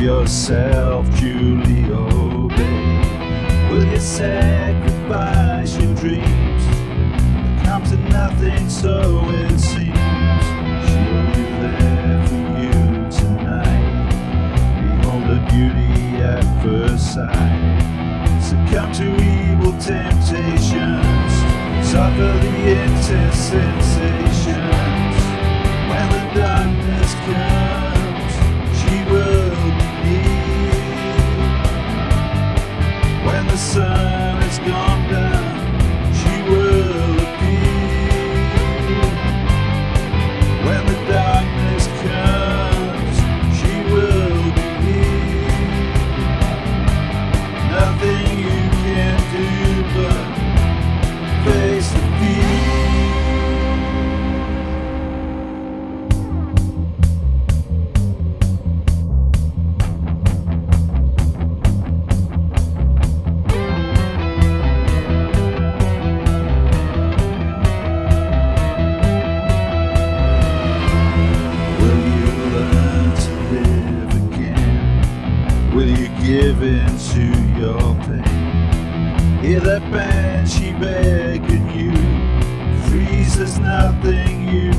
yourself, Julie obey? Will you sacrifice your dreams? It comes to nothing, so it seems. She'll be there for you tonight. Behold her beauty at first sight. Succumb to evil temptations. Suffer the intense sensations. When the darkness comes, she will give in to your pain? Hear that banshee begging you. Freeze, there's nothing you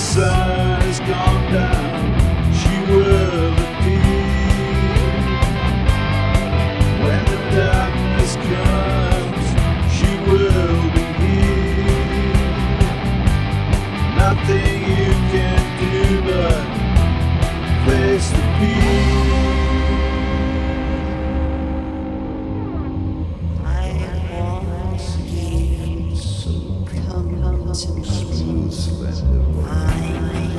sun has gone down, she will appear. When the darkness comes, she will be here. Nothing you can do but face the fear. Smooth, slender. I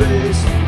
space.